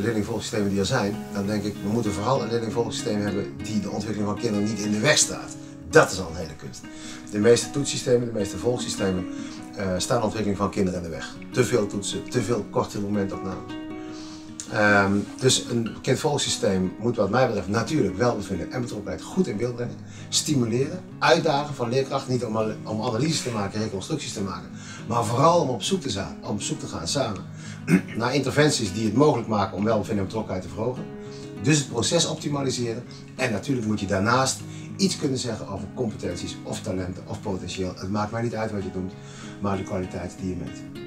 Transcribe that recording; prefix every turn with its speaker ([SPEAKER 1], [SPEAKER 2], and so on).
[SPEAKER 1] leerlingvolgsystemen die er zijn, dan denk ik, we moeten vooral een leerlingvolgsysteem hebben die de ontwikkeling van kinderen niet in de weg staat. Dat is al een hele kunst. De meeste toetssystemen, de meeste volgsystemen, uh, staan de ontwikkeling van kinderen in de weg. Te veel toetsen, te veel korte momentopnames. Um, dus een kind-volgsysteem moet wat mij betreft natuurlijk welbevinden en betrokkenheid goed in beeld brengen. Stimuleren, uitdagen van leerkrachten, niet om, om analyses te maken, reconstructies te maken, maar vooral om op zoek te, gaan, om op zoek te gaan samen naar interventies die het mogelijk maken om welbevinden en betrokkenheid te verhogen. Dus het proces optimaliseren en natuurlijk moet je daarnaast iets kunnen zeggen over competenties of talenten of potentieel. Het maakt mij niet uit wat je doet, maar de kwaliteit die je meet.